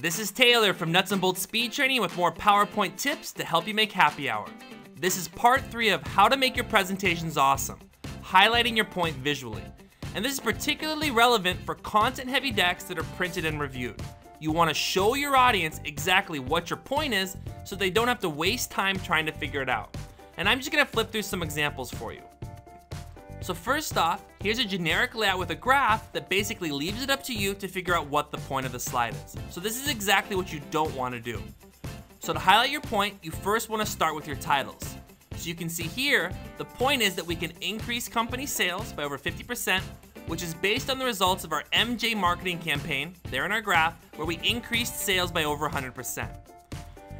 This is Taylor from Nuts and Bolts Speed Training with more PowerPoint tips to help you make happy hour. This is part three of how to make your presentations awesome, highlighting your point visually. And this is particularly relevant for content heavy decks that are printed and reviewed. You wanna show your audience exactly what your point is so they don't have to waste time trying to figure it out. And I'm just gonna flip through some examples for you. So first off, here's a generic layout with a graph that basically leaves it up to you to figure out what the point of the slide is. So this is exactly what you don't want to do. So to highlight your point, you first want to start with your titles. So you can see here, the point is that we can increase company sales by over 50%, which is based on the results of our MJ marketing campaign, there in our graph, where we increased sales by over 100%.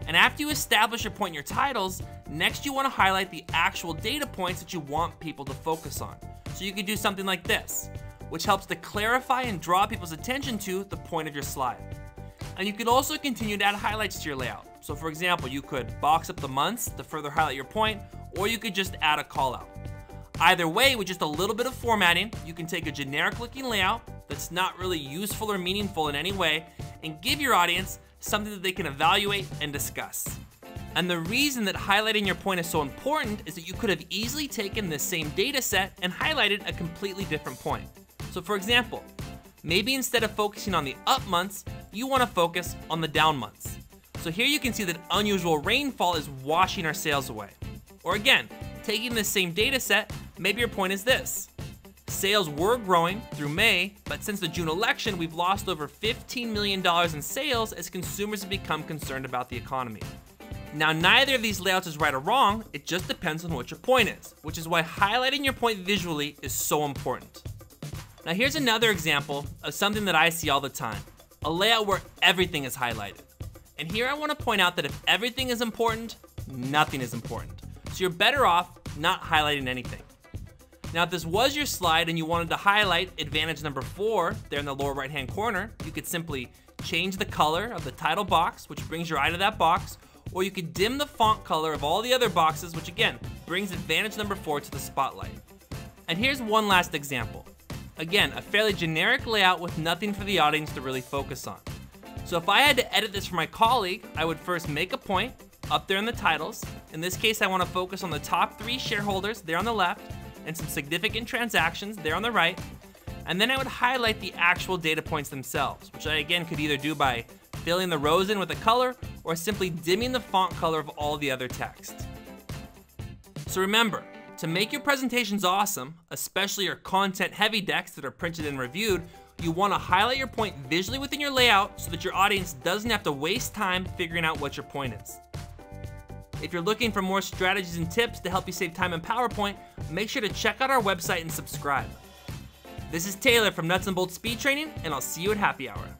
And after you establish your point in your titles, next you want to highlight the actual data points that you want people to focus on. So you could do something like this, which helps to clarify and draw people's attention to the point of your slide. And you could also continue to add highlights to your layout. So for example, you could box up the months to further highlight your point, or you could just add a call out. Either way, with just a little bit of formatting, you can take a generic looking layout that's not really useful or meaningful in any way and give your audience something that they can evaluate and discuss. And the reason that highlighting your point is so important is that you could have easily taken this same data set and highlighted a completely different point. So for example, maybe instead of focusing on the up months, you want to focus on the down months. So here you can see that unusual rainfall is washing our sales away. Or again, taking the same data set, maybe your point is this. Sales were growing through May, but since the June election, we've lost over $15 million in sales as consumers have become concerned about the economy. Now, neither of these layouts is right or wrong, it just depends on what your point is, which is why highlighting your point visually is so important. Now, here's another example of something that I see all the time a layout where everything is highlighted. And here I want to point out that if everything is important, nothing is important. So you're better off not highlighting anything. Now, if this was your slide and you wanted to highlight advantage number four there in the lower right hand corner, you could simply change the color of the title box, which brings your eye to that box, or you could dim the font color of all the other boxes, which again, brings advantage number four to the spotlight. And here's one last example. Again, a fairly generic layout with nothing for the audience to really focus on. So if I had to edit this for my colleague, I would first make a point up there in the titles. In this case, I want to focus on the top three shareholders there on the left, and some significant transactions there on the right. And then I would highlight the actual data points themselves, which I again could either do by filling the rows in with a color or simply dimming the font color of all the other text. So remember, to make your presentations awesome, especially your content heavy decks that are printed and reviewed, you want to highlight your point visually within your layout so that your audience doesn't have to waste time figuring out what your point is. If you're looking for more strategies and tips to help you save time in PowerPoint, make sure to check out our website and subscribe. This is Taylor from Nuts and Bolts Speed Training, and I'll see you at happy hour.